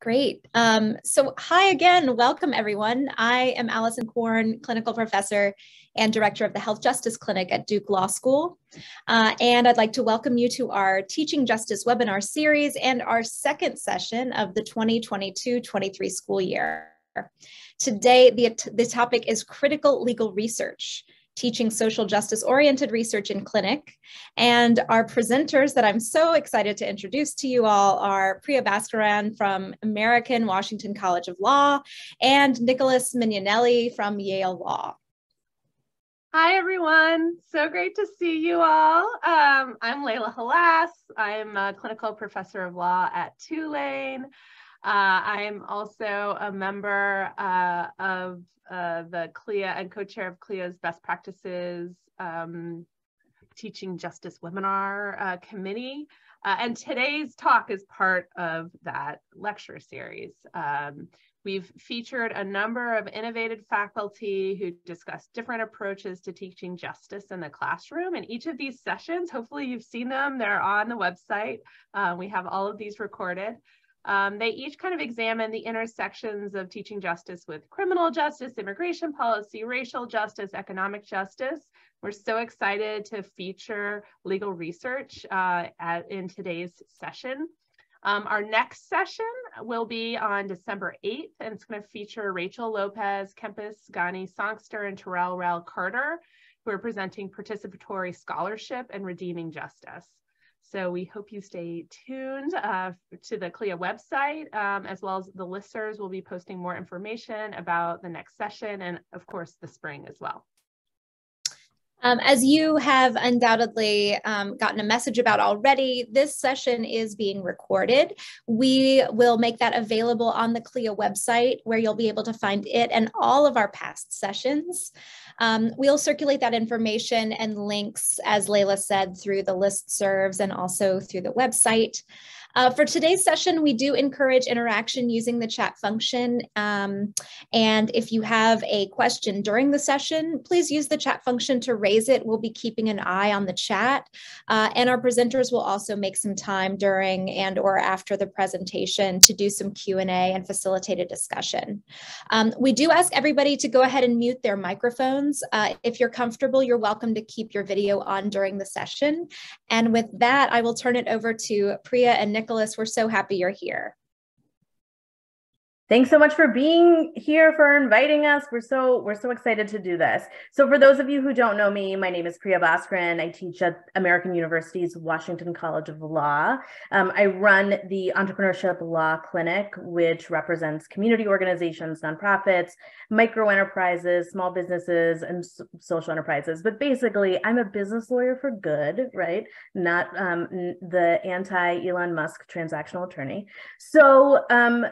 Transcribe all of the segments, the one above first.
Great. Um, so, hi again. Welcome, everyone. I am Allison Korn, clinical professor and director of the Health Justice Clinic at Duke Law School. Uh, and I'd like to welcome you to our Teaching Justice webinar series and our second session of the 2022 23 school year. Today, the, the topic is critical legal research teaching social justice oriented research in clinic. And our presenters that I'm so excited to introduce to you all are Priya Baskaran from American Washington College of Law and Nicholas Mignanelli from Yale Law. Hi, everyone. So great to see you all. Um, I'm Laila Hlass. I'm a clinical professor of law at Tulane. Uh, I'm also a member uh, of uh, the CLEA and co-chair of CLEA's best practices um, teaching justice webinar uh, committee. Uh, and today's talk is part of that lecture series. Um, we've featured a number of innovative faculty who discuss different approaches to teaching justice in the classroom. And each of these sessions, hopefully you've seen them, they're on the website. Uh, we have all of these recorded. Um, they each kind of examine the intersections of teaching justice with criminal justice, immigration policy, racial justice, economic justice. We're so excited to feature legal research uh, at, in today's session. Um, our next session will be on December 8th, and it's going to feature Rachel Lopez, Kempis, Ghani Songster, and Terrell Rel Carter, who are presenting participatory scholarship and redeeming justice. So we hope you stay tuned uh, to the CLEA website, um, as well as the listers will be posting more information about the next session and of course the spring as well. Um, as you have undoubtedly um, gotten a message about already, this session is being recorded. We will make that available on the CLEA website where you'll be able to find it and all of our past sessions. Um, we'll circulate that information and links, as Laila said, through the list serves and also through the website. Uh, for today's session, we do encourage interaction using the chat function. Um, and if you have a question during the session, please use the chat function to raise it. We'll be keeping an eye on the chat. Uh, and our presenters will also make some time during and or after the presentation to do some Q&A and facilitate a discussion. Um, we do ask everybody to go ahead and mute their microphones. Uh, if you're comfortable, you're welcome to keep your video on during the session. And with that, I will turn it over to Priya and Nick Nicholas. We're so happy you're here. Thanks so much for being here, for inviting us. We're so we're so excited to do this. So, for those of you who don't know me, my name is Priya Baskaran. I teach at American University's Washington College of Law. Um, I run the Entrepreneurship Law Clinic, which represents community organizations, nonprofits, micro enterprises, small businesses, and social enterprises. But basically, I'm a business lawyer for good, right? Not um, the anti Elon Musk transactional attorney. So. Um,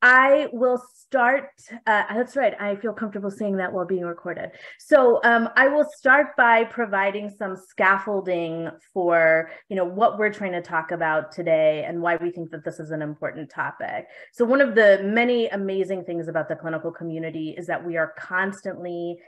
I will start. Uh, that's right. I feel comfortable saying that while being recorded. So um, I will start by providing some scaffolding for you know what we're trying to talk about today and why we think that this is an important topic. So one of the many amazing things about the clinical community is that we are constantly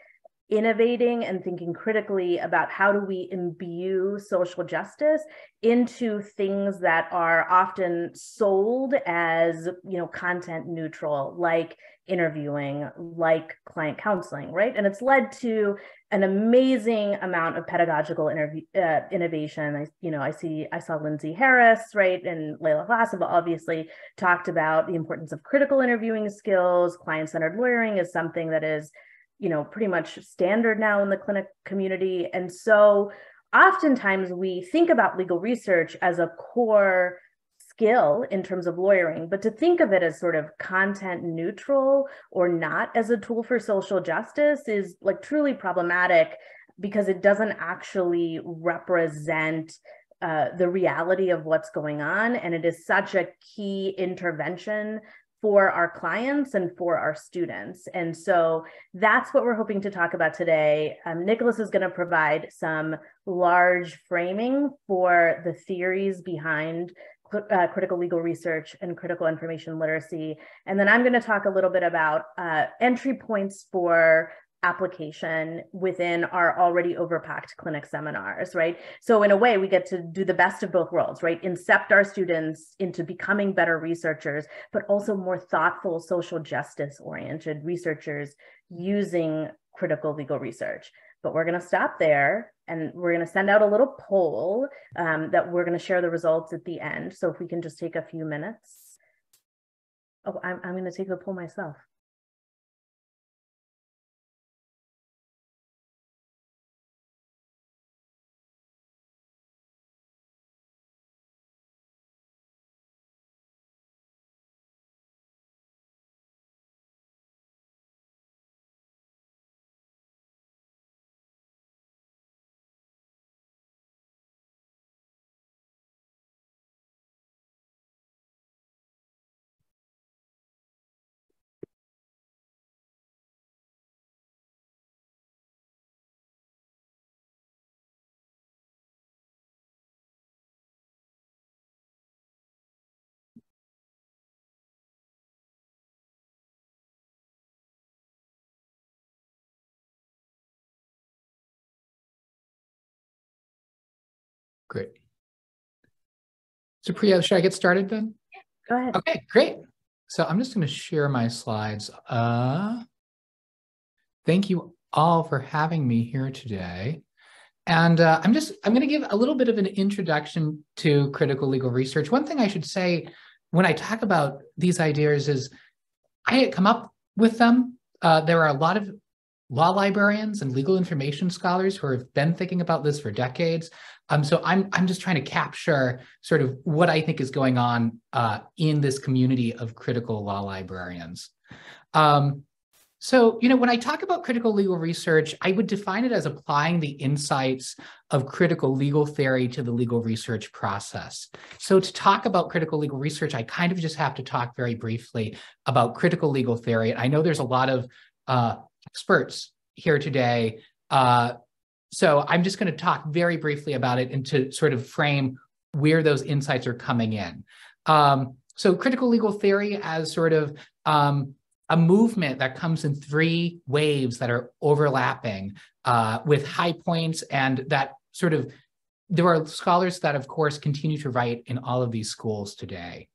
innovating and thinking critically about how do we imbue social justice into things that are often sold as you know content neutral like interviewing like client counseling right? And it's led to an amazing amount of pedagogical interview, uh, innovation. I you know i see i saw lindsay harris right and laila Hlass obviously talked about the importance of critical interviewing skills. Client-centered lawyering is something that is you know pretty much standard now in the clinic community and so oftentimes we think about legal research as a core skill in terms of lawyering but to think of it as sort of content neutral or not as a tool for social justice is like truly problematic because it doesn't actually represent uh, the reality of what's going on. And it is such a key intervention for our clients and for our students. And so that's what we're hoping to talk about today. Um, Nicholas is going to provide some large framing for the theories behind uh, critical legal research and critical information literacy. And then I'm going to talk a little bit about uh, entry points for application within our already overpacked clinic seminars, right? So in a way, we get to do the best of both worlds, right? Incept our students into becoming better researchers, but also more thoughtful, social justice oriented researchers using critical legal research. But we're going to stop there and we're going to send out a little poll um, that we're going to share the results at the end. So if we can just take a few minutes. Oh, I'm, I'm going to take the poll myself. Great. So Priya, should I get started then? Go ahead. Okay, great. So I'm just going to share my slides. Uh, thank you all for having me here today. And uh, I'm just, I'm going to give a little bit of an introduction to critical legal research. One thing I should say when I talk about these ideas is I had come up with them. Uh, there are a lot of law librarians and legal information scholars who have been thinking about this for decades. Um, so I'm I'm just trying to capture sort of what I think is going on uh, in this community of critical law librarians. Um, so, you know, when I talk about critical legal research, I would define it as applying the insights of critical legal theory to the legal research process. So, to talk about critical legal research, I kind of just have to talk very briefly about critical legal theory. I know there's a lot of uh, experts here today uh, so I'm just going to talk very briefly about it and to sort of frame where those insights are coming in. Um, so critical legal theory as sort of um, a movement that comes in three waves that are overlapping uh, with high points and that sort of there are scholars that of course continue to write in all of these schools today.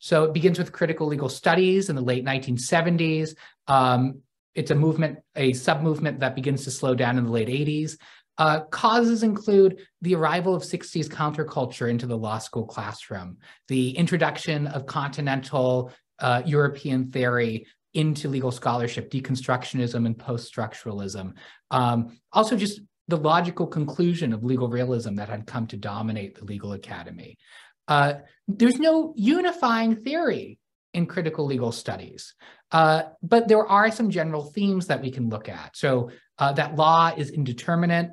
So it begins with critical legal studies in the late 1970s. Um, it's a movement, a sub-movement that begins to slow down in the late 80s. Uh, causes include the arrival of 60s counterculture into the law school classroom, the introduction of continental uh, European theory into legal scholarship, deconstructionism and post-structuralism. Um, also just the logical conclusion of legal realism that had come to dominate the legal academy. Uh, there's no unifying theory in critical legal studies. Uh, but there are some general themes that we can look at. So uh, that law is indeterminate,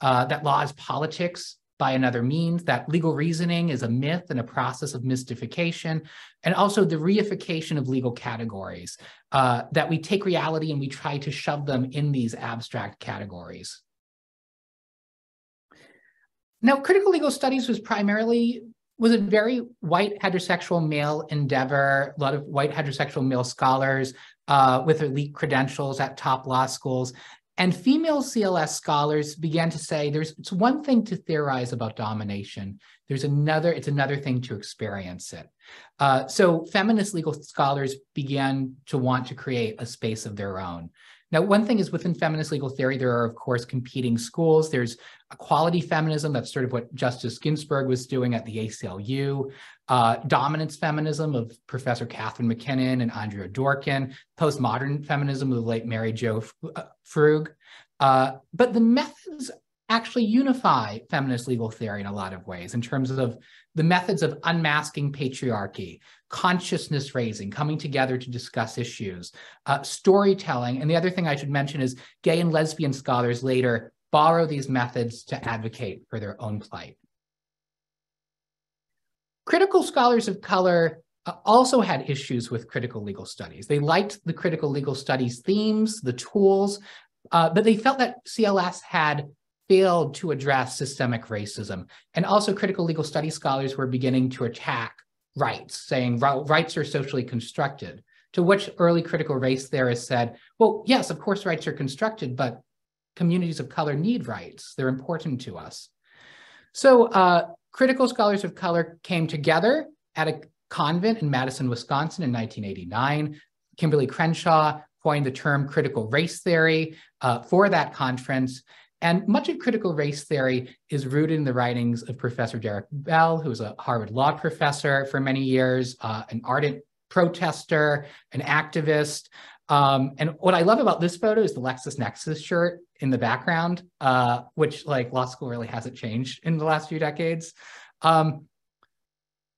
uh, that law is politics by another means, that legal reasoning is a myth and a process of mystification, and also the reification of legal categories, uh, that we take reality and we try to shove them in these abstract categories. Now, critical legal studies was primarily was a very white heterosexual male endeavor, a lot of white heterosexual male scholars uh, with elite credentials at top law schools. And female CLS scholars began to say there's it's one thing to theorize about domination. There's another, it's another thing to experience it. Uh, so feminist legal scholars began to want to create a space of their own. Now, one thing is within feminist legal theory, there are, of course, competing schools. There's equality feminism, that's sort of what Justice Ginsburg was doing at the ACLU, uh, dominance feminism of Professor Catharine MacKinnon and Andrea Dworkin, postmodern feminism of the late Mary Jo Frug. Uh, but the methods actually unify feminist legal theory in a lot of ways in terms of the methods of unmasking patriarchy, consciousness raising, coming together to discuss issues, uh, storytelling. And the other thing I should mention is gay and lesbian scholars later borrow these methods to advocate for their own plight. Critical scholars of color uh, also had issues with critical legal studies. They liked the critical legal studies themes, the tools, uh, but they felt that CLS had failed to address systemic racism. And also critical legal studies scholars were beginning to attack rights, saying rights are socially constructed. to which early critical race theorists said, well, yes, of course, rights are constructed, but communities of color need rights. They're important to us. So uh, critical scholars of color came together at a convent in Madison, Wisconsin in 1989. Kimberlé Crenshaw coined the term critical race theory uh, for that conference. And much of critical race theory is rooted in the writings of Professor Derrick Bell, who was a Harvard law professor for many years, uh, an ardent protester, an activist. Um, and what I love about this photo is the LexisNexis shirt in the background, uh, which like law school really hasn't changed in the last few decades. Um,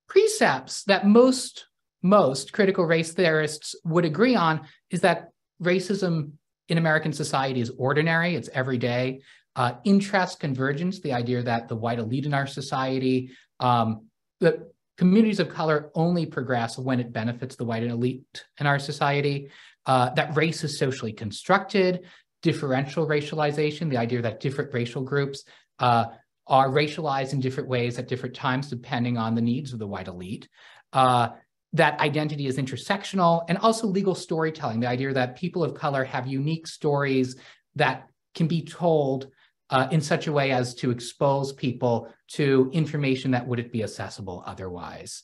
precepts that most most critical race theorists would agree on is that racism in American society is ordinary, it's everyday. Uh, interest convergence, the idea that the white elite in our society, um, the communities of color only progress when it benefits the white elite in our society, uh, that race is socially constructed, differential racialization, the idea that different racial groups uh, are racialized in different ways at different times depending on the needs of the white elite. Uh, that identity is intersectional and also legal storytelling, the idea that people of color have unique stories that can be told uh, in such a way as to expose people to information that wouldn't be accessible otherwise.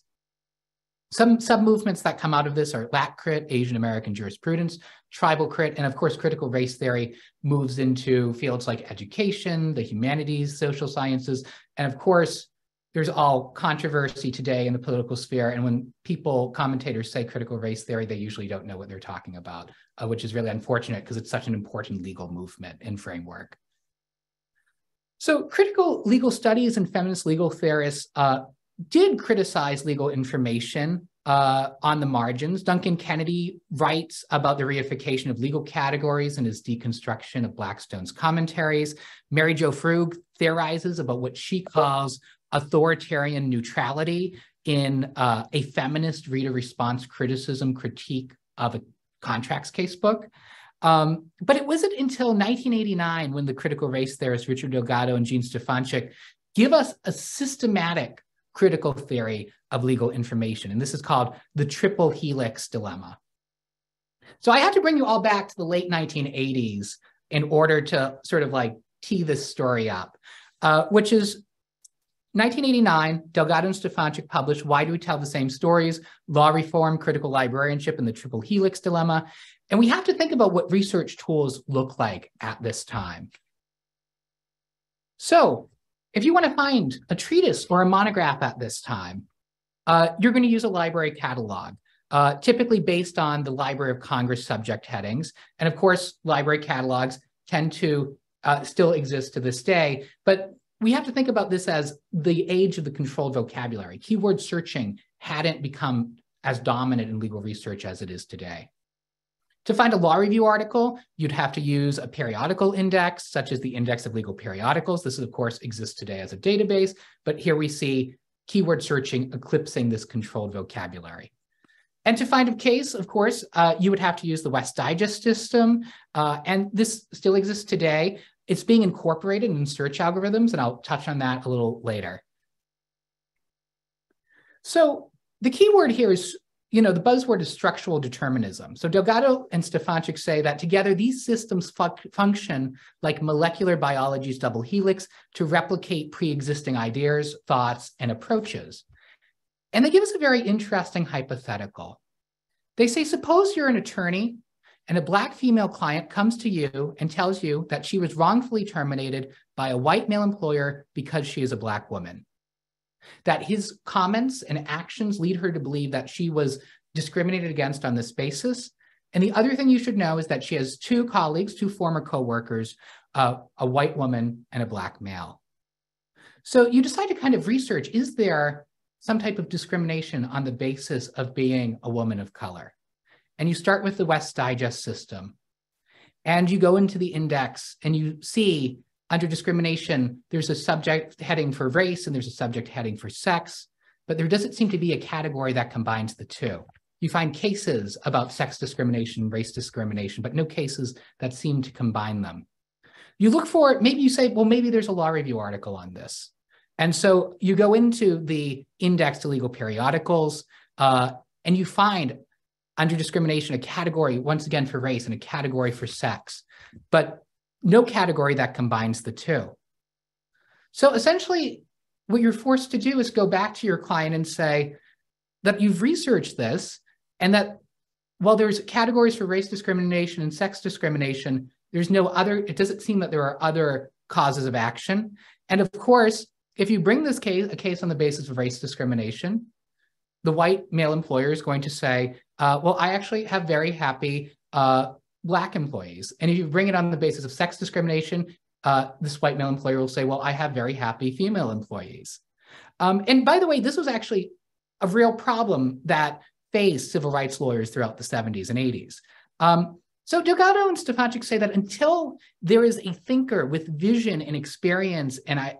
Some sub-movements that come out of this are Lat crit, Asian American jurisprudence, tribal crit, and of course, critical race theory moves into fields like education, the humanities, social sciences, and of course, there's all controversy today in the political sphere. And when people, commentators say critical race theory, they usually don't know what they're talking about, uh, which is really unfortunate because it's such an important legal movement and framework. So critical legal studies and feminist legal theorists uh, did criticize legal information uh, on the margins. Duncan Kennedy writes about the reification of legal categories and his deconstruction of Blackstone's commentaries. Mary Jo Frug theorizes about what she calls authoritarian neutrality in uh, a feminist reader response criticism critique of a contracts casebook. Um, but it wasn't until 1989 when the critical race theorists Richard Delgado and Jean Stefancic give us a systematic critical theory of legal information. And this is called the triple helix dilemma. So I have to bring you all back to the late 1980s in order to sort of like tee this story up, uh, which is 1989, Delgado and Stefancic published Why Do We Tell the Same Stories? Law Reform, Critical Librarianship, and the Triple Helix Dilemma. And we have to think about what research tools look like at this time. So if you want to find a treatise or a monograph at this time, uh, you're going to use a library catalog, uh, typically based on the Library of Congress subject headings. And of course, library catalogs tend to uh, still exist to this day, but we have to think about this as the age of the controlled vocabulary. Keyword searching hadn't become as dominant in legal research as it is today. To find a law review article, you'd have to use a periodical index, such as the Index of Legal Periodicals. This, of course, exists today as a database, but here we see keyword searching eclipsing this controlled vocabulary. And to find a case, of course, uh, you would have to use the West Digest system, uh, and this still exists today. It's being incorporated in search algorithms, and I'll touch on that a little later. So the keyword here is, you know, the buzzword is structural determinism. So Delgado and Stefancic say that together these systems fu function like molecular biology's double helix to replicate pre-existing ideas, thoughts, and approaches. And they give us a very interesting hypothetical. They say, suppose you're an attorney and a Black female client comes to you and tells you that she was wrongfully terminated by a white male employer because she is a Black woman, that his comments and actions lead her to believe that she was discriminated against on this basis. And the other thing you should know is that she has two colleagues, two former coworkers, uh, a white woman and a Black male. So you decide to kind of research, is there some type of discrimination on the basis of being a woman of color? and you start with the West Digest system. And you go into the index and you see under discrimination, there's a subject heading for race and there's a subject heading for sex, but there doesn't seem to be a category that combines the two. You find cases about sex discrimination, race discrimination, but no cases that seem to combine them. You look for, maybe you say, well, maybe there's a law review article on this. And so you go into the index to legal periodicals uh, and you find under discrimination a category, once again, for race and a category for sex, but no category that combines the two. So essentially, what you're forced to do is go back to your client and say that you've researched this and that while there's categories for race discrimination and sex discrimination, there's no other, it doesn't seem that there are other causes of action. And of course, if you bring this case, a case on the basis of race discrimination, the white male employer is going to say, uh, well, I actually have very happy uh, Black employees. And if you bring it on the basis of sex discrimination, uh, this white male employer will say, well, I have very happy female employees. Um, and by the way, this was actually a real problem that faced civil rights lawyers throughout the 70s and 80s. Um, so Delgado and Stefancic say that until there is a thinker with vision and experience and I,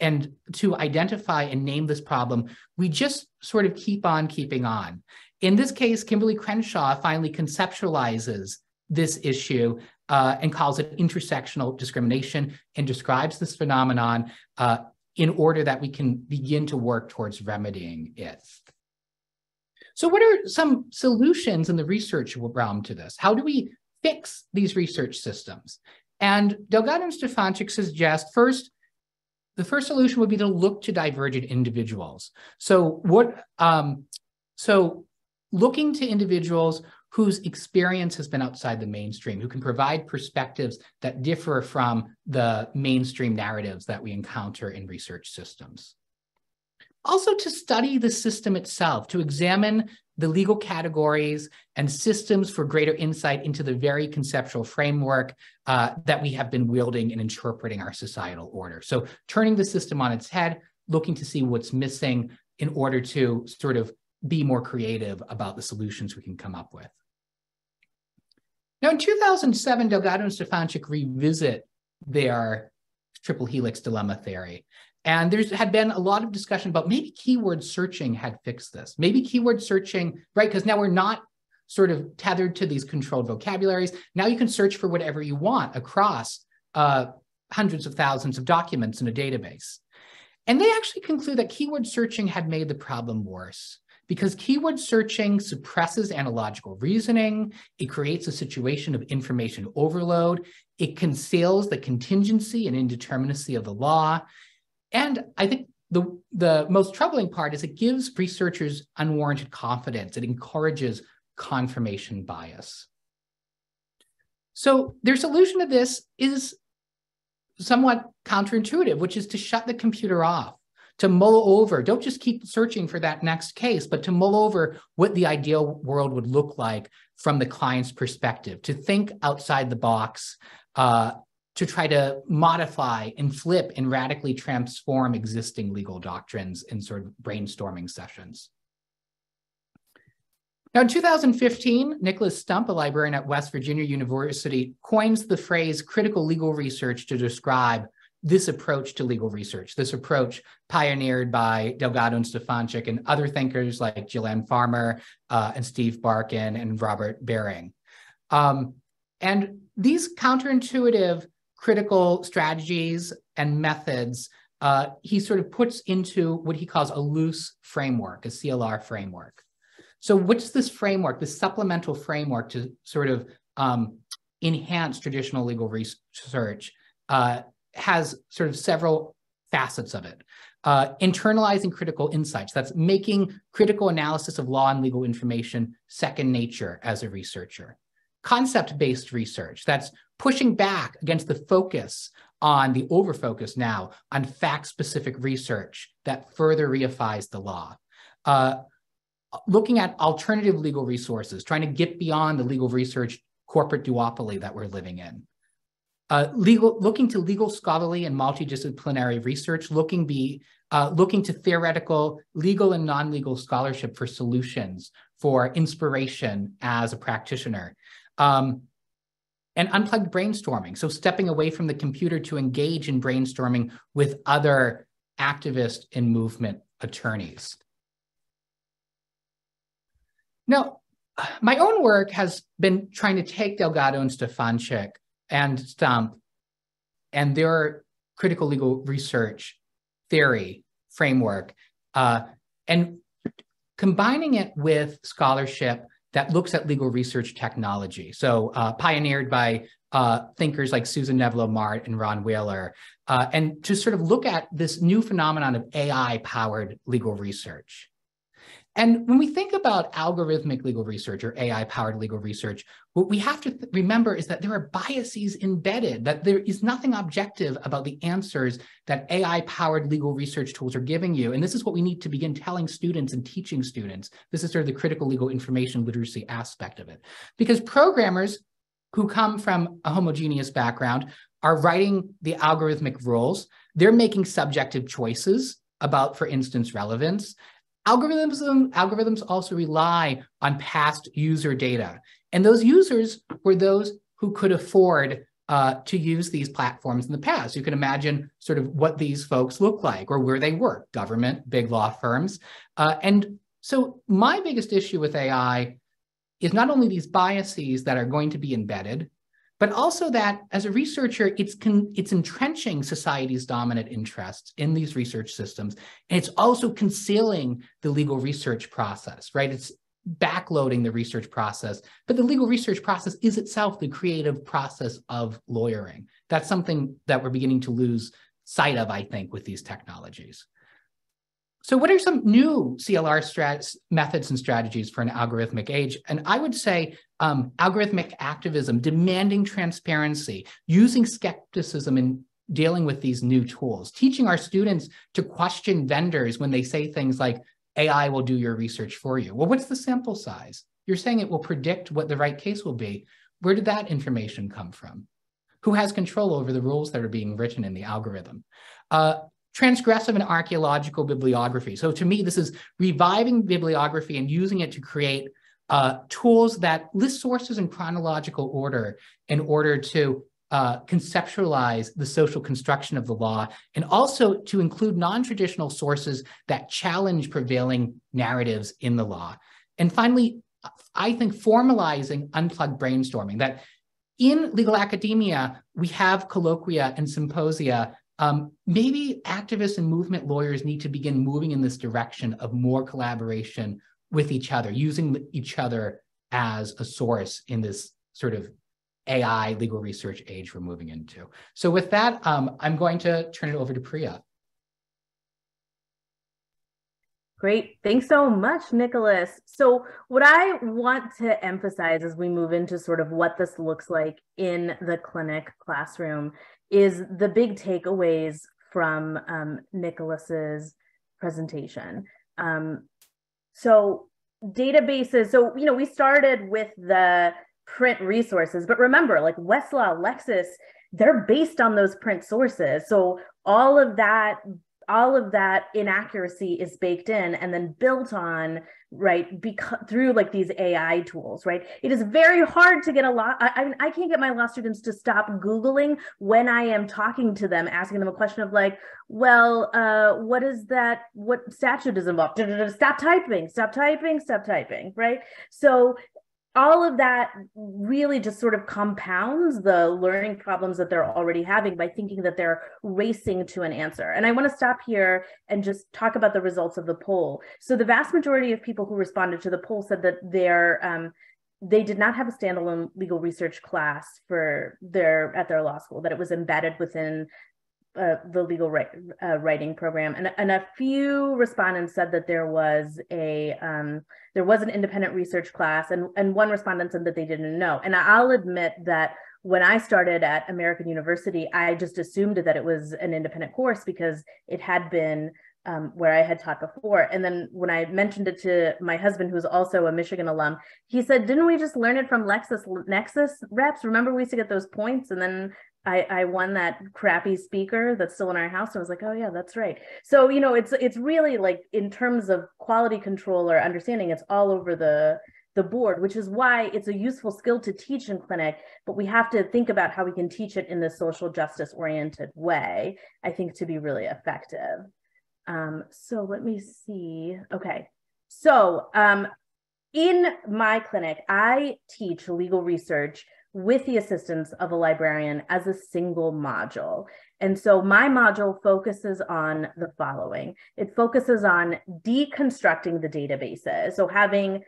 and to identify and name this problem, we just sort of keep on keeping on. In this case, Kimberlé Crenshaw finally conceptualizes this issue uh, and calls it intersectional discrimination and describes this phenomenon uh, in order that we can begin to work towards remedying it. So what are some solutions in the research realm to this? How do we fix these research systems? And Delgado and Stefancic suggest first, the first solution would be to look to divergent individuals. So what, um, so looking to individuals whose experience has been outside the mainstream, who can provide perspectives that differ from the mainstream narratives that we encounter in research systems. Also to study the system itself, to examine the legal categories and systems for greater insight into the very conceptual framework uh, that we have been wielding in interpreting our societal order. So turning the system on its head, looking to see what's missing in order to sort of be more creative about the solutions we can come up with. Now, in 2007, Delgado and Stefancic revisit their triple helix dilemma theory. And there's had been a lot of discussion about maybe keyword searching had fixed this. Maybe keyword searching, right? Because now we're not sort of tethered to these controlled vocabularies. Now you can search for whatever you want across uh, hundreds of thousands of documents in a database. And they actually conclude that keyword searching had made the problem worse because keyword searching suppresses analogical reasoning. It creates a situation of information overload. It conceals the contingency and indeterminacy of the law. And I think the, the most troubling part is it gives researchers unwarranted confidence. It encourages confirmation bias. So their solution to this is somewhat counterintuitive, which is to shut the computer off to mull over, don't just keep searching for that next case, but to mull over what the ideal world would look like from the client's perspective, to think outside the box, uh, to try to modify and flip and radically transform existing legal doctrines in sort of brainstorming sessions. Now, in 2015, Nicholas Stump, a librarian at West Virginia University, coins the phrase critical legal research to describe this approach to legal research, this approach pioneered by Delgado and Stefancic and other thinkers like Gillian Farmer uh, and Steve Barkan and Robert Berring. Um, and these counterintuitive critical strategies and methods uh, he sort of puts into what he calls a loose framework, a CLR framework. So what's this framework, this supplemental framework to sort of um, enhance traditional legal research uh, has sort of several facets of it. Uh, internalizing critical insights, that's making critical analysis of law and legal information second nature as a researcher. Concept based research, that's pushing back against the focus on the overfocus now on fact specific research that further reifies the law. Uh, looking at alternative legal resources, trying to get beyond the legal research corporate duopoly that we're living in. Uh, legal, looking to legal scholarly and multidisciplinary research, looking be uh, looking to theoretical, legal and non-legal scholarship for solutions, for inspiration as a practitioner, um, and unplugged brainstorming. So stepping away from the computer to engage in brainstorming with other activist and movement attorneys. Now, my own work has been trying to take Delgado and Stefancic and Stump and their critical legal research theory framework uh, and combining it with scholarship that looks at legal research technology. So uh, pioneered by uh, thinkers like Susan Nevelow Mart and Ron Wheeler, uh, and to sort of look at this new phenomenon of AI-powered legal research. And when we think about algorithmic legal research or AI-powered legal research, what we have to remember is that there are biases embedded, that there is nothing objective about the answers that AI-powered legal research tools are giving you. And this is what we need to begin telling students and teaching students. This is sort of the critical legal information literacy aspect of it. Because programmers who come from a homogeneous background are writing the algorithmic rules. They're making subjective choices about, for instance, relevance. Algorithms, algorithms also rely on past user data. And those users were those who could afford uh, to use these platforms in the past. You can imagine sort of what these folks look like or where they work, government, big law firms. Uh, and so my biggest issue with AI is not only these biases that are going to be embedded, but also that as a researcher, it's, con- it's entrenching society's dominant interests in these research systems. And it's also concealing the legal research process, right? It's backloading the research process, but the legal research process is itself the creative process of lawyering. That's something that we're beginning to lose sight of, I think, with these technologies. So what are some new CLR methods and strategies for an algorithmic age? And I would say um, algorithmic activism, demanding transparency, using skepticism in dealing with these new tools, teaching our students to question vendors when they say things like, AI will do your research for you. Well, what's the sample size? You're saying it will predict what the right case will be. Where did that information come from? Who has control over the rules that are being written in the algorithm? Uh, transgressive and archaeological bibliography. So to me, this is reviving bibliography and using it to create uh, tools that list sources in chronological order in order to uh, conceptualize the social construction of the law and also to include non-traditional sources that challenge prevailing narratives in the law. And finally, I think formalizing unplugged brainstorming, that in legal academia, we have colloquia and symposia um, maybe activists and movement lawyers need to begin moving in this direction of more collaboration with each other, using each other as a source in this sort of AI legal research age we're moving into. So with that, um, I'm going to turn it over to Priya. Great. Thanks so much, Nicholas. So, what I want to emphasize as we move into sort of what this looks like in the clinic classroom is the big takeaways from um, Nicholas's presentation. Um, so, databases. So, you know, we started with the print resources, but remember, like Westlaw, Lexis, they're based on those print sources. So, all of that all of that inaccuracy is baked in and then built on right because through like these ai tools right? It is very hard to get a lot I, I mean i can't get my law students to stop googling when i am talking to them asking them a question of like well uh what is that what statute is involved? Stop typing stop typing stop typing right? So all of that really just sort of compounds the learning problems that they're already having by thinking that they're racing to an answer. And I want to stop here and just talk about the results of the poll. So the vast majority of people who responded to the poll said that they're um, they did not have a standalone legal research class for their at their law school that it was embedded within uh, the legal uh, writing program, and, and a few respondents said that there was a um, there was an independent research class, and and one respondent said that they didn't know. And I'll admit that when I started at American University, I just assumed that it was an independent course because it had been um, where I had taught before. And then when I mentioned it to my husband, who's also a Michigan alum, he said, "Didn't we just learn it from Lexis Nexis reps? Remember we used to get those points, and then I, I won that crappy speaker that's still in our house. And I was like, oh yeah, that's right. So, you know, it's it's really like in terms of quality control or understanding, it's all over the the board, which is why it's a useful skill to teach in clinic, but we have to think about how we can teach it in the social justice oriented way, I think to be really effective. Um, so let me see. Okay. So um, in my clinic, I teach legal research with the assistance of a librarian as a single module. And so my module focuses on the following. It focuses on deconstructing the databases. So having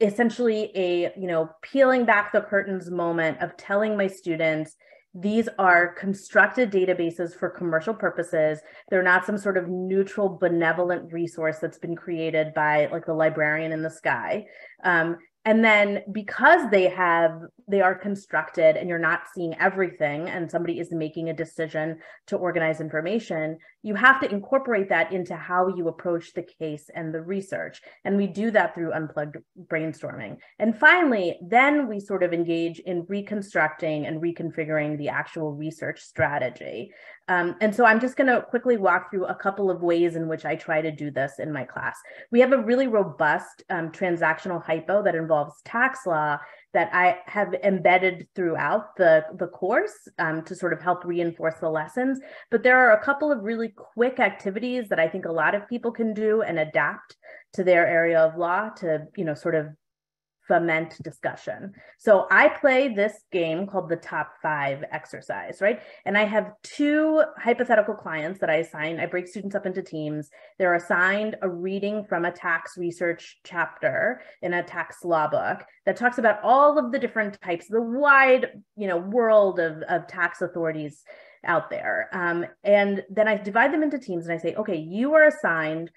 essentially a you know peeling back the curtains moment of telling my students these are constructed databases for commercial purposes. They're not some sort of neutral, benevolent resource that's been created by like the librarian in the sky. Um, and then because they have they are constructed and you're not seeing everything and somebody is making a decision to organize information you have to incorporate that into how you approach the case and the research. And we do that through unplugged brainstorming. And finally then we sort of engage in reconstructing and reconfiguring the actual research strategy. Um, and so I'm just going to quickly walk through a couple of ways in which I try to do this in my class. We have a really robust um, transactional hypo that involves tax law that I have embedded throughout the, the course um, to sort of help reinforce the lessons. But there are a couple of really quick activities that I think a lot of people can do and adapt to their area of law to, you know, sort of foment discussion. So I play this game called the top five exercise, right? And I have two hypothetical clients that I assign. I break students up into teams. They're assigned a reading from a tax research chapter in a tax law book that talks about all of the different types, the wide, you know, world of, of tax authorities out there. Um, and then I divide them into teams and I say, okay, you are assigned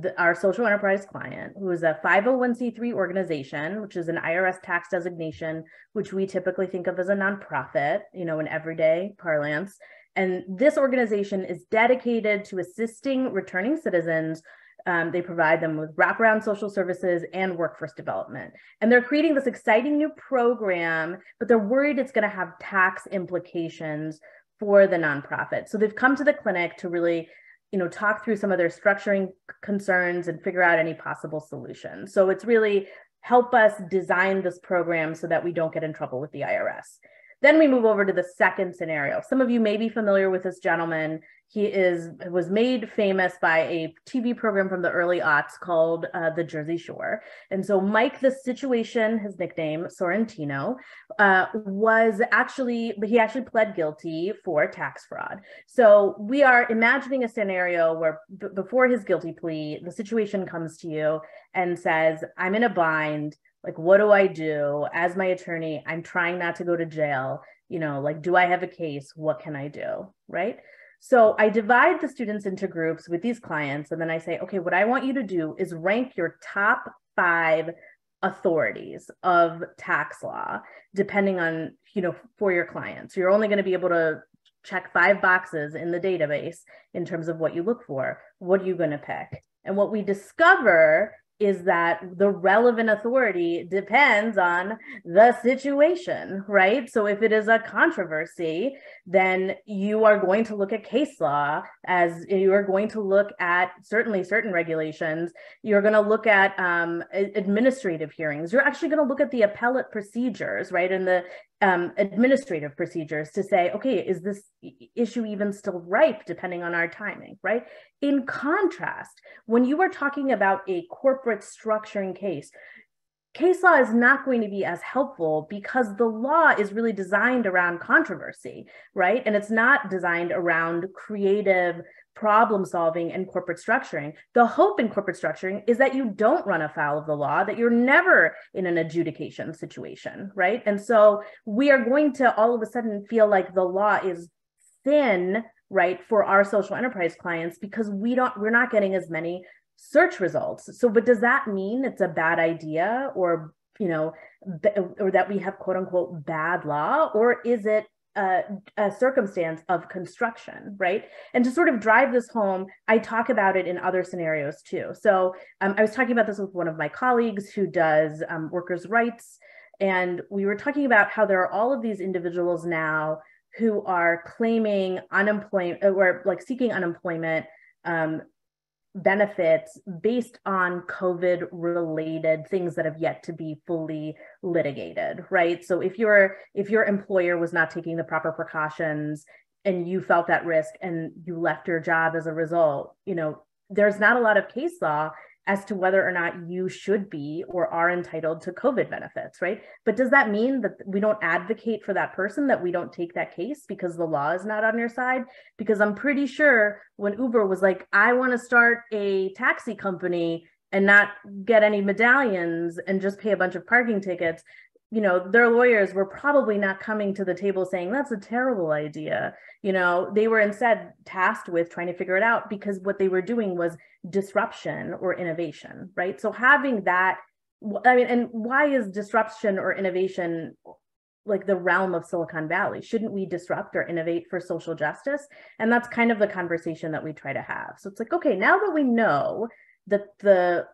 the, our social enterprise client, who is a 501c3 organization, which is an IRS tax designation, which we typically think of as a nonprofit, you know, in everyday parlance. And this organization is dedicated to assisting returning citizens. Um, they provide them with wraparound social services and workforce development. And they're creating this exciting new program, but they're worried it's going to have tax implications for the nonprofit. So they've come to the clinic to really you know talk through some of their structuring concerns and figure out any possible solutions so it's really help us design this program so that we don't get in trouble with the irs then we move over to the second scenario. Some of you may be familiar with this gentleman. He is was made famous by a TV program from the early aughts called uh, The Jersey Shore. And so Mike, the situation, his nickname Sorrentino, uh, was actually, he actually pled guilty for tax fraud. So we are imagining a scenario where before his guilty plea, the situation comes to you and says, "I'm in a bind." like what do i do as my attorney i'm trying not to go to jail you know like do i have a case what can i do right so i divide the students into groups with these clients and then i say okay what i want you to do is rank your top five authorities of tax law depending on you know for your clients. You're only going to be able to check five boxes in the database in terms of what you look for. What are you going to pick? And what we discover is that the relevant authority depends on the situation, right? So if it is a controversy, then you are going to look at case law as you are going to look at certainly certain regulations. You're going to look at um, administrative hearings. You're actually going to look at the appellate procedures, right? And the um, administrative procedures to say, okay, is this issue even still ripe depending on our timing, right? In contrast, when you are talking about a corporate structuring case, case law is not going to be as helpful because the law is really designed around controversy, right? And it's not designed around creative problem solving and corporate structuring. The hope in corporate structuring is that you don't run afoul of the law, that you're never in an adjudication situation, right? And so we are going to all of a sudden feel like the law is thin, right, for our social enterprise clients because we don't we're not getting as many search results. So but does that mean it's a bad idea or you know, or that we have quote unquote bad law, or is it a, circumstance of construction, right? And to sort of drive this home, I talk about it in other scenarios too. So um, I was talking about this with one of my colleagues who does um, workers' rights, and we were talking about how there are all of these individuals now who are claiming unemployment or like seeking unemployment um, benefits based on COVID related things that have yet to be fully litigated, right? So if your if your employer was not taking the proper precautions and you felt that risk and you left your job as a result, you know, there's not a lot of case law as to whether or not you should be or are entitled to COVID benefits, right? But does that mean that we don't advocate for that person, that we don't take that case because the law is not on your side? Because I'm pretty sure when Uber was like, I want to start a taxi company, and not get any medallions and just pay a bunch of parking tickets, you know, their lawyers were probably not coming to the table saying that's a terrible idea. You know, they were instead tasked with trying to figure it out because what they were doing was disruption or innovation, right? So having that, I mean, and why is disruption or innovation like the realm of Silicon Valley? Shouldn't we disrupt or innovate for social justice? And that's kind of the conversation that we try to have. So it's like, okay, now that we know that the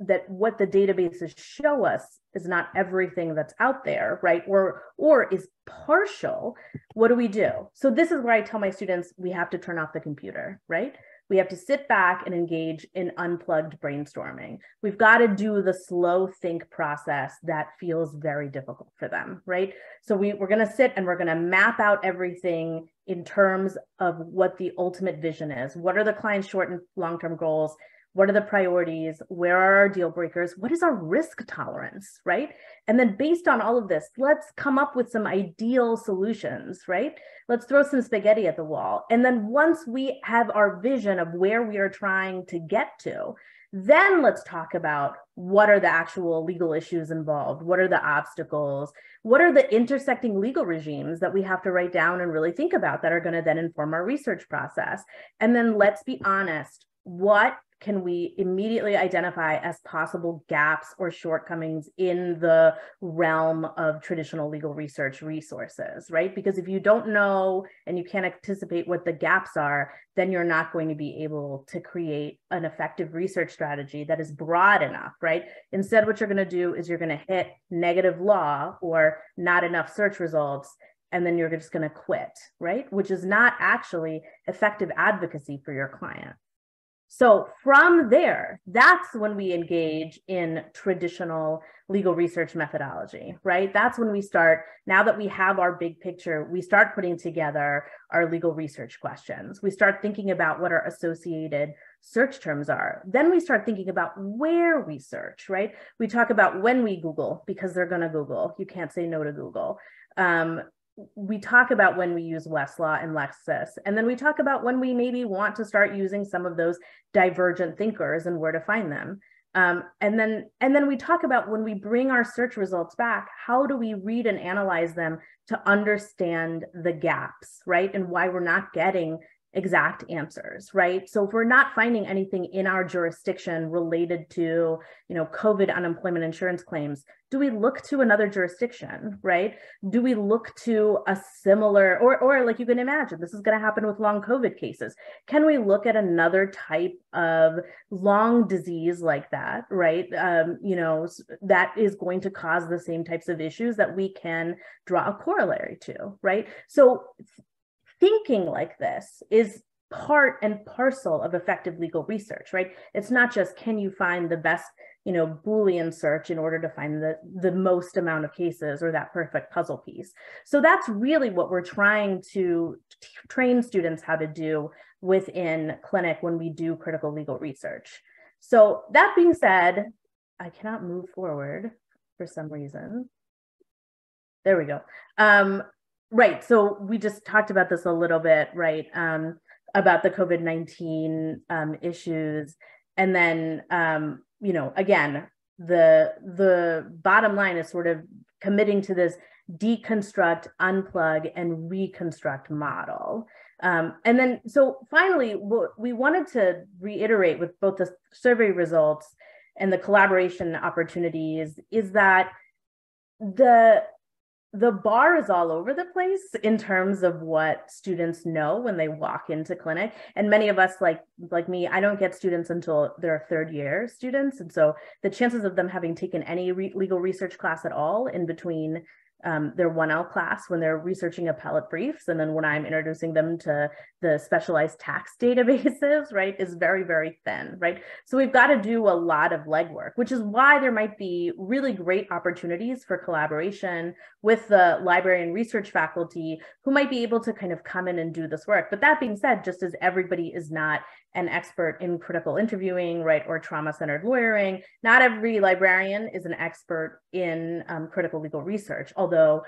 that what the databases show us is not everything that's out there right? Or or is partial what do we do? So this is where i tell my students we have to turn off the computer right? We have to sit back and engage in unplugged brainstorming. We've got to do the slow think process that feels very difficult for them right? So we, we're going to sit and we're going to map out everything in terms of what the ultimate vision is. What are the client's short and long-term goals what are the priorities? Where are our deal breakers? What is our risk tolerance, right? And then based on all of this, let's come up with some ideal solutions, right? Let's throw some spaghetti at the wall. And then once we have our vision of where we are trying to get to, then let's talk about what are the actual legal issues involved? What are the obstacles? What are the intersecting legal regimes that we have to write down and really think about that are going to then inform our research process? And then let's be honest, what can we immediately identify as possible gaps or shortcomings in the realm of traditional legal research resources, right? Because if you don't know and you can't anticipate what the gaps are, then you're not going to be able to create an effective research strategy that is broad enough, right? Instead, what you're going to do is you're going to hit negative law or not enough search results and then you're just going to quit, right? Which is not actually effective advocacy for your client. So from there, that's when we engage in traditional legal research methodology, right? That's when we start, now that we have our big picture, we start putting together our legal research questions. We start thinking about what our associated search terms are. Then we start thinking about where we search, right? We talk about when we Google because they're going to Google. You can't say no to Google. Um, we talk about when we use Westlaw and Lexis, and then we talk about when we maybe want to start using some of those divergent thinkers and where to find them. Um, and then and then we talk about when we bring our search results back, how do we read and analyze them to understand the gaps, right? And why we're not getting exact answers, right? So if we're not finding anything in our jurisdiction related to, you know, COVID unemployment insurance claims, do we look to another jurisdiction, right? Do we look to a similar, or, or like you can imagine, this is going to happen with long COVID cases. Can we look at another type of long disease like that, right? Um, you know, that is going to cause the same types of issues that we can draw a corollary to, right? So thinking like this is part and parcel of effective legal research, right? It's not just can you find the best, you know, Boolean search in order to find the, the most amount of cases or that perfect puzzle piece. So that's really what we're trying to train students how to do within clinic when we do critical legal research. So that being said, I cannot move forward for some reason. There we go. Um, Right. So we just talked about this a little bit, right? Um, about the COVID 19 um, issues. And then, um, you know, again, the the bottom line is sort of committing to this deconstruct, unplug, and reconstruct model. Um, and then, so finally, what we wanted to reiterate with both the survey results and the collaboration opportunities is that the the bar is all over the place in terms of what students know when they walk into clinic. And many of us like like me i don't get students until they're third year students. And so the chances of them having taken any re- legal research class at all in between um, their 1L class when they're researching appellate briefs. And then when I'm introducing them to the specialized tax databases, right, is very, very thin, right? So we've got to do a lot of legwork, which is why there might be really great opportunities for collaboration with the library and research faculty who might be able to kind of come in and do this work. But that being said, just as everybody is not an expert in critical interviewing, right, or trauma-centered lawyering. Not every librarian is an expert in um, critical legal research, although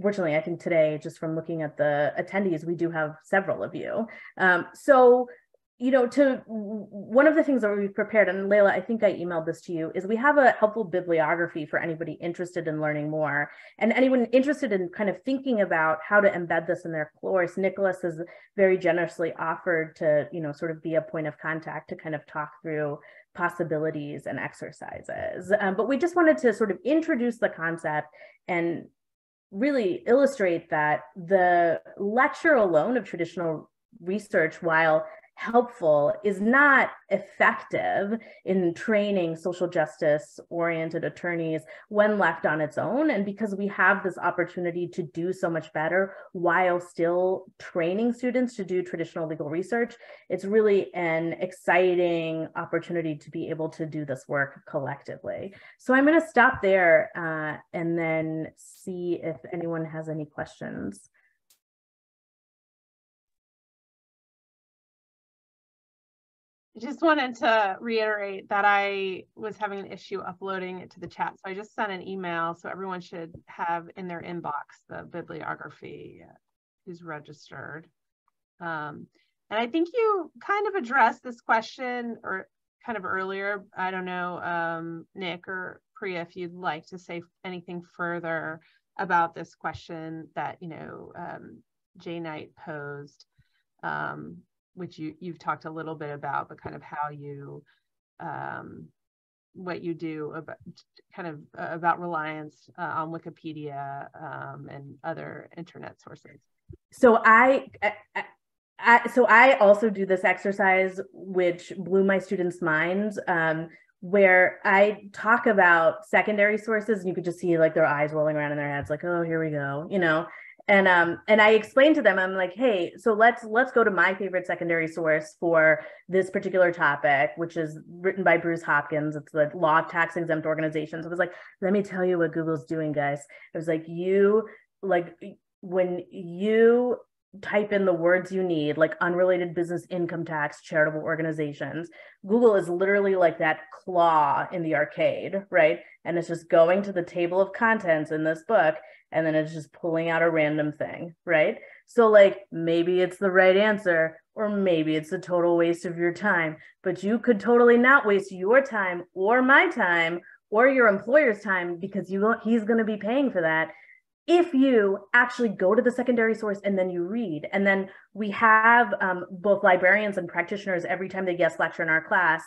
fortunately, I think today, just from looking at the attendees, we do have several of you. Um, so you know, to one of the things that we've prepared, and Laila, I think I emailed this to you, is we have a helpful bibliography for anybody interested in learning more and anyone interested in kind of thinking about how to embed this in their course. Nicholas has very generously offered to, you know, sort of be a point of contact to kind of talk through possibilities and exercises. Um, but we just wanted to sort of introduce the concept and really illustrate that the lecture alone of traditional research, while helpful is not effective in training social justice oriented attorneys when left on its own. And because we have this opportunity to do so much better while still training students to do traditional legal research, it's really an exciting opportunity to be able to do this work collectively. So I'm going to stop there uh, and then see if anyone has any questions. Just wanted to reiterate that I was having an issue uploading it to the chat. So I just sent an email. So everyone should have in their inbox the bibliography who's registered. Um, and I think you kind of addressed this question or kind of earlier. I don't know, um, Nick or Priya, if you'd like to say anything further about this question that, you know, um, Jay Knight posed. Um, which you you've talked a little bit about, but kind of how you um, what you do about kind of uh, about reliance uh, on Wikipedia um, and other internet sources. So I, I, I, so I also do this exercise, which blew my students' minds. Um, where I talk about secondary sources, and you could just see like their eyes rolling around in their heads, like, "Oh, here we go," you know and um and i explained to them i'm like hey so let's let's go to my favorite secondary source for this particular topic which is written by bruce hopkins. It's the law of tax exempt organizations. It was like let me tell you what google's doing guys. It was like you like when you type in the words you need like unrelated business income tax charitable organizations. Google is literally like that claw in the arcade right? And it's just going to the table of contents in this book and then it's just pulling out a random thing, right? So, like, maybe it's the right answer, or maybe it's a total waste of your time, but you could totally not waste your time or my time or your employer's time because you he's going to be paying for that if you actually go to the secondary source and then you read and then we have um, both librarians and practitioners every time they guest lecture in our class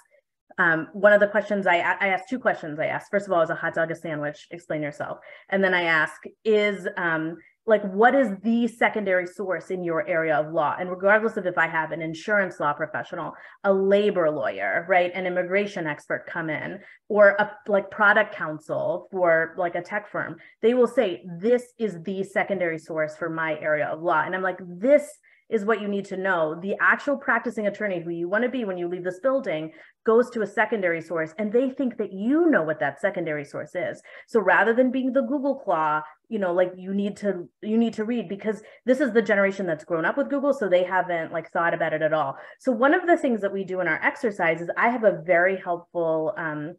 um, one of the questions I, I asked two questions I asked. First of all, is a hot dog a sandwich? Explain yourself. And then I ask, is um, like, what is the secondary source in your area of law? And regardless of if I have an insurance law professional, a labor lawyer, right, an immigration expert come in, or a like product counsel for like a tech firm, they will say, this is the secondary source for my area of law. And I'm like, this is what you need to know. The actual practicing attorney who you want to be when you leave this building goes to a secondary source and they think that you know what that secondary source is. So rather than being the Google claw, you know, like you need to you need to read because this is the generation that's grown up with Google so they haven't like thought about it at all. So one of the things that we do in our exercise is I have a very helpful um,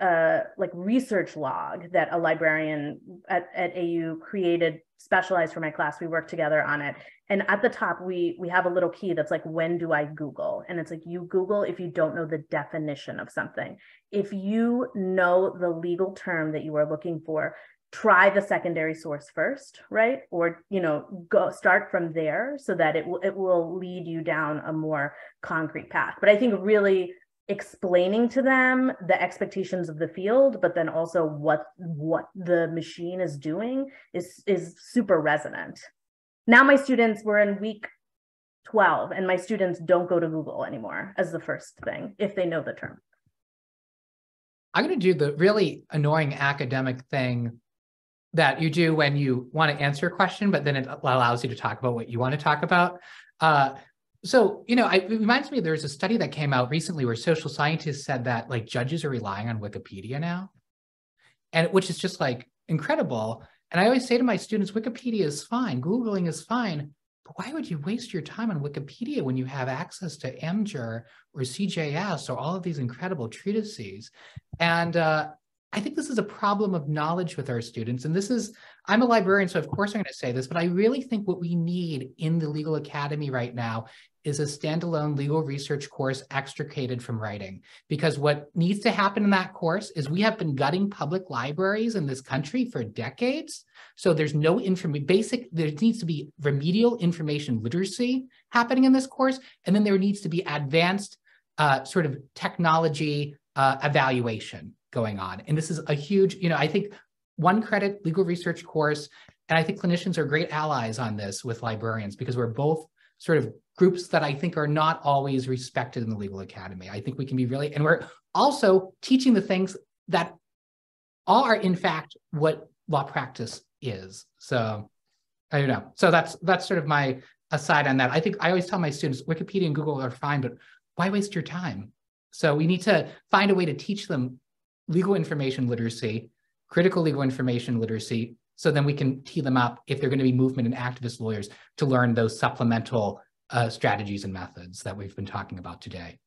uh, like research log that a librarian at, at AU created specialized for my class. We work together on it. And at the top, we we have a little key that's like, when do I Google? And it's like you Google if you don't know the definition of something. If you know the legal term that you are looking for, try the secondary source first, right? Or you know, go start from there so that it will it will lead you down a more concrete path. But I think really explaining to them the expectations of the field but then also what what the machine is doing is is super resonant. Now my students were in week 12 and my students don't go to google anymore as the first thing if they know the term. I'm going to do the really annoying academic thing that you do when you want to answer a question but then it allows you to talk about what you want to talk about. Uh, so, you know, it reminds me there's a study that came out recently where social scientists said that like judges are relying on Wikipedia now, and which is just like incredible. And I always say to my students, Wikipedia is fine, Googling is fine, but why would you waste your time on Wikipedia when you have access to AmJur or CJS or all of these incredible treatises? And uh, I think this is a problem of knowledge with our students. And this is, I'm a librarian, so of course I'm going to say this, but I really think what we need in the legal academy right now is a standalone legal research course extricated from writing. Because what needs to happen in that course is we have been gutting public libraries in this country for decades. So there's no information, basic, there needs to be remedial information literacy happening in this course. And then there needs to be advanced uh, sort of technology uh, evaluation going on. And this is a huge, you know, I think one credit legal research course, and I think clinicians are great allies on this with librarians because we're both sort of groups that I think are not always respected in the legal academy. I think we can be really, and we're also teaching the things that are in fact what law practice is. So I don't know. So that's that's sort of my aside on that. I think I always tell my students Wikipedia and Google are fine, but why waste your time? So we need to find a way to teach them legal information literacy, critical legal information literacy, so then we can tee them up if they're going to be movement and activist lawyers to learn those supplemental uh, strategies and methods that we've been talking about today.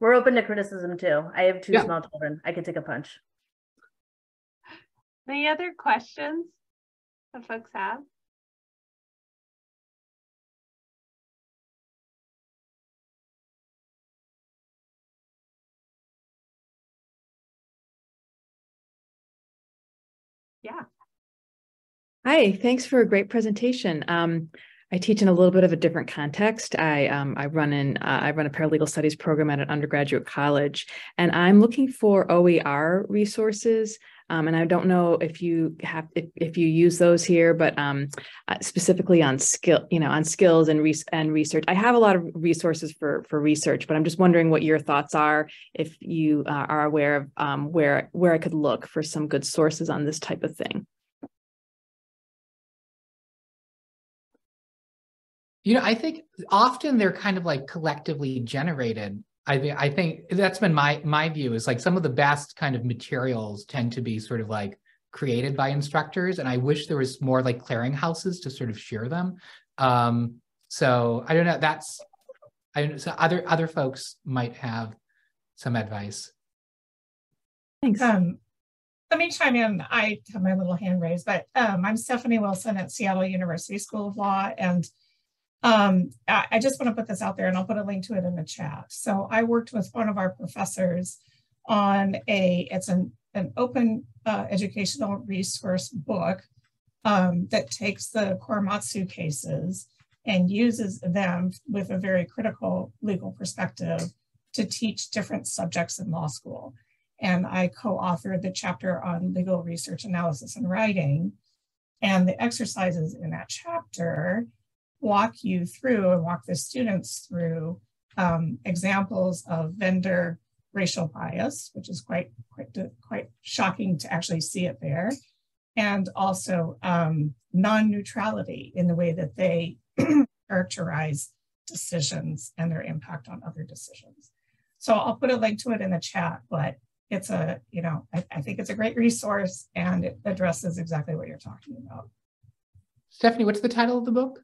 We're open to criticism too. I have two yeah. small children. I could take a punch. Any other questions that folks have? Hi, thanks for a great presentation. Um, I teach in a little bit of a different context. I um, I run in uh, I run a paralegal studies program at an undergraduate college, and I'm looking for OER resources. Um, and I don't know if you have if, if you use those here, but um, uh, specifically on skill, you know, on skills and and research. I have a lot of resources for for research, but I'm just wondering what your thoughts are if you uh, are aware of um, where where I could look for some good sources on this type of thing. You know, I think often they're kind of like collectively generated I think I think that's been my my view is like some of the best kind of materials tend to be sort of like created by instructors, and I wish there was more like clearinghouses to sort of share them. Um, so I don't know. That's I don't, so other other folks might have some advice. Thanks. Um, let me chime in. I have my little hand raised, but um, I'm Stephanie Wilson at Seattle University School of Law, and um, I, I just want to put this out there and I'll put a link to it in the chat. So I worked with one of our professors on a, it's an, an open uh, educational resource book um, that takes the Korematsu cases and uses them with a very critical legal perspective to teach different subjects in law school. And I co-authored the chapter on legal research analysis and writing. And the exercises in that chapter walk you through and walk the students through um, examples of vendor racial bias, which is quite quite quite shocking to actually see it there, and also um, non-neutrality in the way that they characterize decisions and their impact on other decisions. So I'll put a link to it in the chat, but it's a, you know, I, I think it's a great resource and it addresses exactly what you're talking about. Stephanie, what's the title of the book?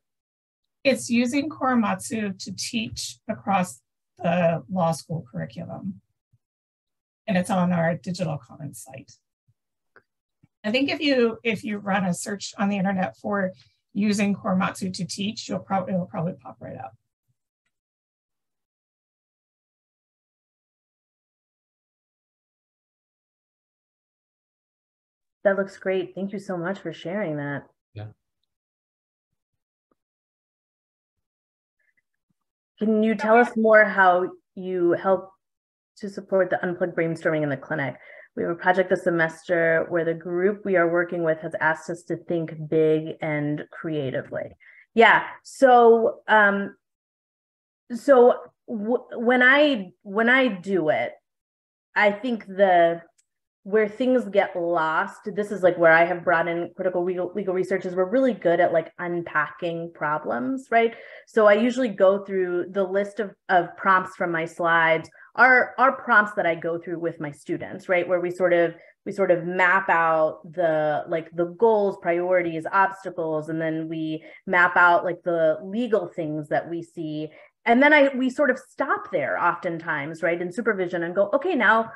It's using Korematsu to teach across the law school curriculum. And it's on our digital commons site. I think if you if you run a search on the internet for using Korematsu to teach, you'll probably it'll probably pop right up. That looks great. Thank you so much for sharing that. Can you tell us more how you help to support the unplugged brainstorming in the clinic? We have a project this semester where the group we are working with has asked us to think big and creatively. Yeah. So, um, so when I when I do it, I think the where things get lost this is like where i have brought in critical legal, legal research is we're really good at like unpacking problems right? So i usually go through the list of, of prompts from my slides are are prompts that i go through with my students right? Where we sort of we sort of map out the like the goals priorities obstacles and then we map out like the legal things that we see. And then i we sort of stop there oftentimes right in supervision and go okay now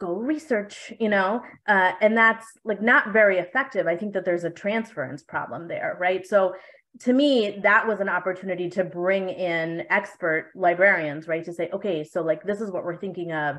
go research you know uh, and that's like not very effective. I think that there's a transference problem there right? So to me that was an opportunity to bring in expert librarians right? To say okay so like this is what we're thinking of.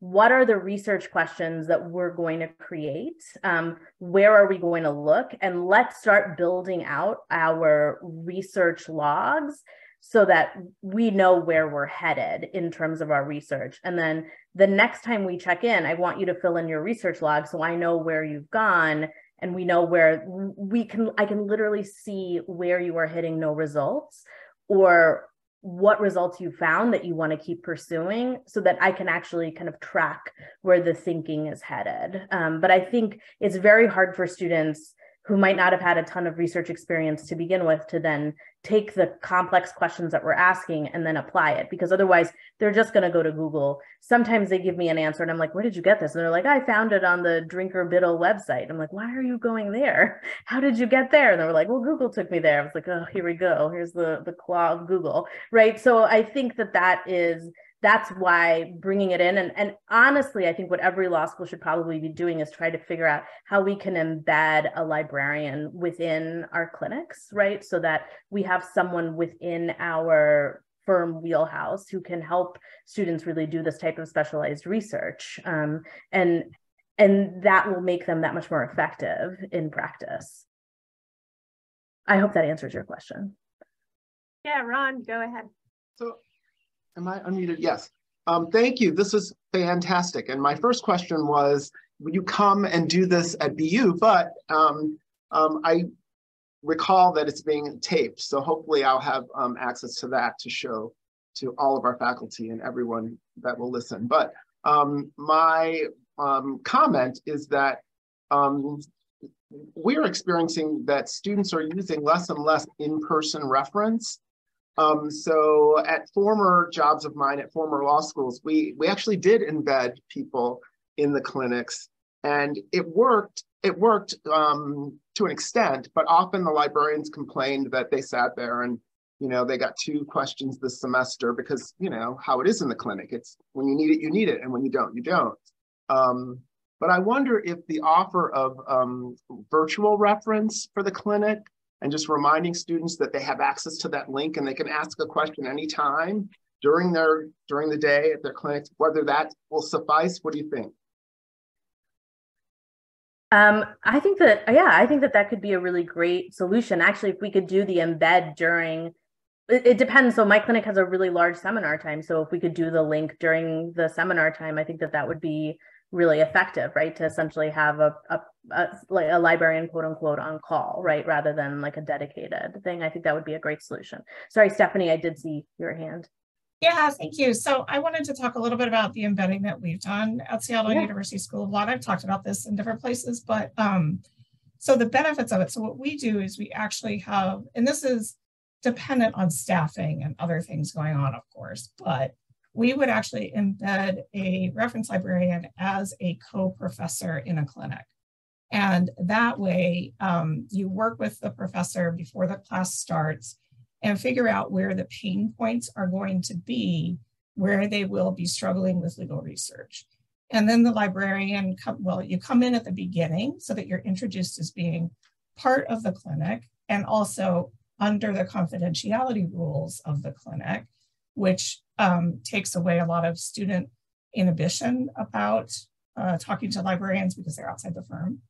What are the research questions that we're going to create? Um, where are we going to look? And let's start building out our research logs so that we know where we're headed in terms of our research and then the next time we check in i want you to fill in your research log so i know where you've gone and we know where we can i can literally see where you are hitting no results or what results you found that you want to keep pursuing so that I can actually kind of track where the thinking is headed. Um, but I think it's very hard for students who might not have had a ton of research experience to begin with to then take the complex questions that we're asking and then apply it. Because otherwise they're just going to go to google. Sometimes they give me an answer and i'm like where did you get this? And they're like i found it on the drinker biddle website. I'm like why are you going there? How did you get there? And they were like well google took me there. I was like oh here we go. Here's the the claw of google. Right? So i think that that is that's why bringing it in. And, and honestly i think what every law school should probably be doing is try to figure out how we can embed a librarian within our clinics right? So that we have someone within our firm wheelhouse who can help students really do this type of specialized research. Um, and and that will make them that much more effective in practice. I hope that answers your question. Yeah ron go ahead. So Am I unmuted? Yes. Um, thank you. This is fantastic. And my first question was, would you come and do this at BU? But um, um, I recall that it's being taped. So hopefully I'll have um, access to that to show to all of our faculty and everyone that will listen. But um, my um, comment is that we're experiencing that students are using less and less in-person reference um, so at former jobs of mine at former law schools, we, we actually did embed people in the clinics and it worked. It worked um, to an extent, but often the librarians complained that they sat there and you know they got two questions this semester because you know how it is in the clinic. It's when you need it, you need it, and when you don't, you don't. Um, but I wonder if the offer of um, virtual reference for the clinic and just reminding students that they have access to that link and they can ask a question anytime during their during the day at their clinics, whether that will suffice. What do you think? Um, I think that, yeah, I think that that could be a really great solution. Actually, if we could do the embed during, it, it, depends. So my clinic has a really large seminar time. So if we could do the link during the seminar time, I think that that would be really effective, right? To essentially have a, a, a, like a librarian quote unquote on call, right? Rather than like a dedicated thing. I think that would be a great solution. Sorry, Stephanie, I did see your hand. Yeah, thank you. So I wanted to talk a little bit about the embedding that we've done at Seattle yeah. University School of Law. I've talked about this in different places, but um, so the benefits of it. So what we do is we actually have, and this is dependent on staffing and other things going on, of course, but we would actually embed a reference librarian as a co-professor in a clinic. And that way um, you work with the professor before the class starts and figure out where the pain points are going to be, where they will be struggling with legal research. And then the librarian, come, well, you come in at the beginning so that you're introduced as being part of the clinic and also under the confidentiality rules of the clinic, which um, takes away a lot of student inhibition about uh, talking to librarians because they're outside the firm.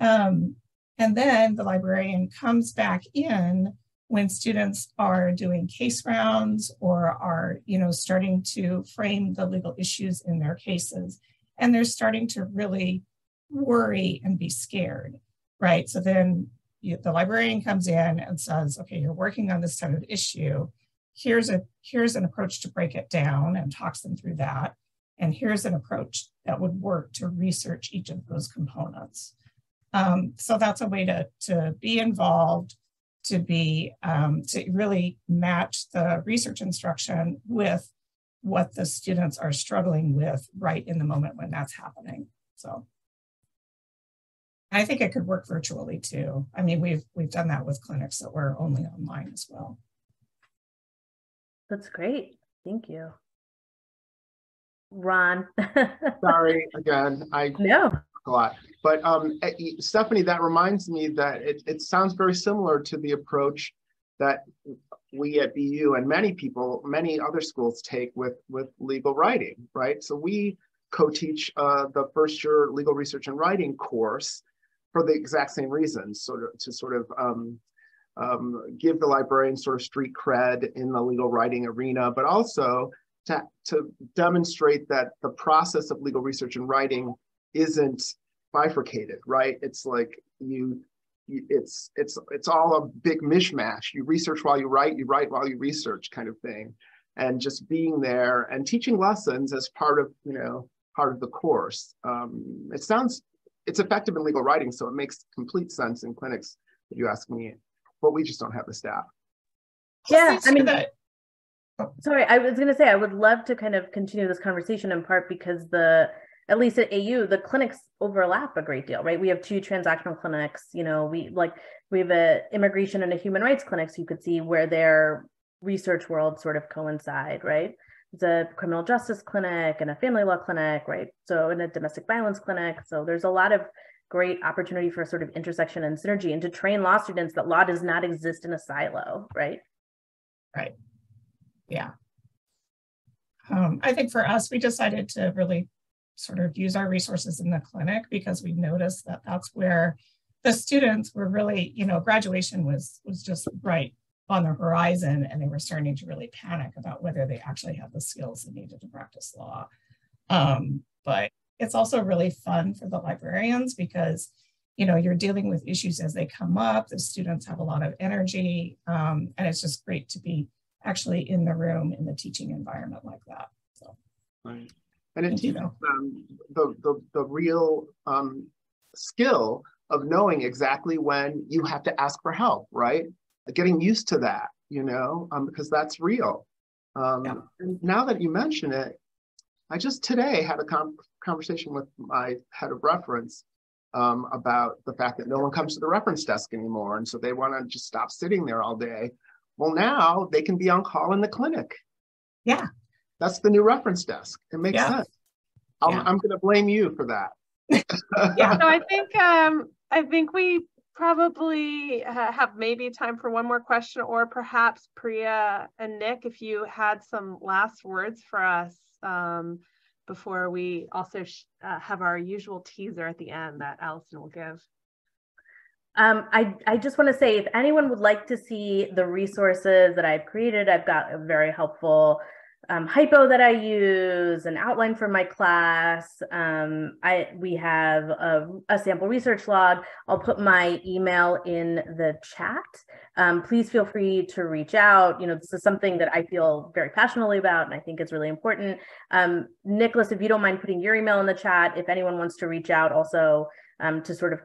Um, and then the librarian comes back in when students are doing case rounds or are, you know, starting to frame the legal issues in their cases. And they're starting to really worry and be scared, right? So then you, the librarian comes in and says, okay, you're working on this type of issue here's a here's an approach to break it down and talks them through that and here's an approach that would work to research each of those components um, so that's a way to to be involved to be um, to really match the research instruction with what the students are struggling with right in the moment when that's happening so I think it could work virtually too. I mean, we've we've done that with clinics that were only online as well. That's great. Thank you. Ron. Sorry again. I no a lot. But um, eh, Stephanie, that reminds me that it, it sounds very similar to the approach that we at BU and many people, many other schools take with, with legal writing, right? So we co-teach uh, the first year legal research and writing course for the exact same reasons, sort of to sort of um, um, give the librarian sort of street cred in the legal writing arena, but also to, to demonstrate that the process of legal research and writing isn't bifurcated, right? It's like you, you, it's it's it's all a big mishmash. You research while you write, you write while you research, kind of thing, and just being there and teaching lessons as part of you know part of the course. Um, it sounds it's effective in legal writing, so it makes complete sense in clinics. If you ask me, but we just don't have the staff. Yeah, I mean. That. Sorry, I was going to say I would love to kind of continue this conversation in part because the at least at AU, the clinics overlap a great deal, right? We have two transactional clinics. You know, we like we have a immigration and a human rights clinics. So you could see where their research worlds sort of coincide, right? There's a criminal justice clinic and a family law clinic, right? So in a domestic violence clinic. So there's a lot of great opportunity for sort of intersection and synergy and to train law students that law does not exist in a silo, right? Right. Yeah. Um, I think for us, we decided to really sort of use our resources in the clinic because we noticed that that's where the students were really, you know, graduation was was just right on the horizon and they were starting to really panic about whether they actually had the skills they needed to practice law. Um, but it's also really fun for the librarians because you know you're dealing with issues as they come up the students have a lot of energy um, and it's just great to be actually in the room in the teaching environment like that so right and it teaches them the, the, the real um, skill of knowing exactly when you have to ask for help, right? Getting used to that, you know, um, because that's real. Um, yeah. now that you mention it, I just today had a com- conversation with my head of reference um, about the fact that no one comes to the reference desk anymore. And so they want to just stop sitting there all day. Well, now they can be on call in the clinic. Yeah. That's the new reference desk. It makes yeah. sense. I'm, yeah. I'm going to blame you for that. yeah. So I think um, I think we probably have maybe time for one more question, or perhaps Priya and Nick, if you had some last words for us um, before we also uh, have our usual teaser at the end that Allison will give. Um, I, I just want to say if anyone would like to see the resources that I've created, I've got a very helpful um, hypo that I use, an outline for my class. Um, I we have a, a, sample research log. I'll put my email in the chat. Um, please feel free to reach out. You know, this is something that I feel very passionately about, and I think it's really important. Um, Nicholas, if you don't mind putting your email in the chat, if anyone wants to reach out, also um, to sort of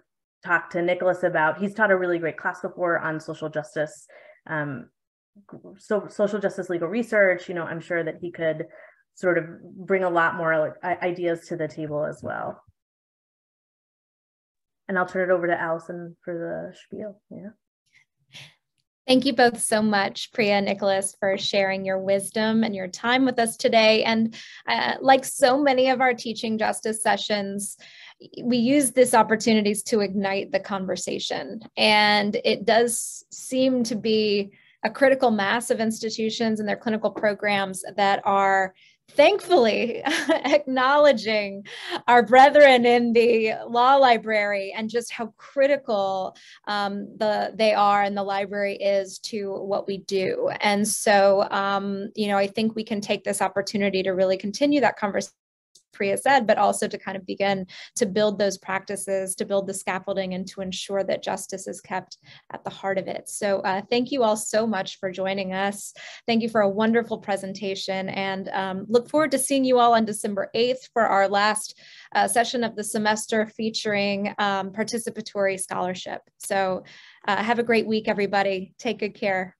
talk to Nicholas about. He's taught a really great class before on social justice um, so social justice legal research, you know, I'm sure that he could sort of bring a lot more like, ideas to the table as well. And I'll turn it over to Allison for the spiel. Yeah. Thank you both so much, Priya and Nicholas, for sharing your wisdom and your time with us today. And uh, like so many of our teaching justice sessions, we use this opportunities to ignite the conversation. And it does seem to be a critical mass of institutions and their clinical programs that are thankfully acknowledging our brethren in the law library and just how critical um, the they are and the library is to what we do. And so um, you know i think we can take this opportunity to really continue that conversation Priya said, but also to kind of begin to build those practices, to build the scaffolding, and to ensure that justice is kept at the heart of it. So, uh, thank you all so much for joining us. Thank you for a wonderful presentation, and um, look forward to seeing you all on December 8th for our last uh, session of the semester featuring um, participatory scholarship. So, uh, have a great week, everybody. Take good care.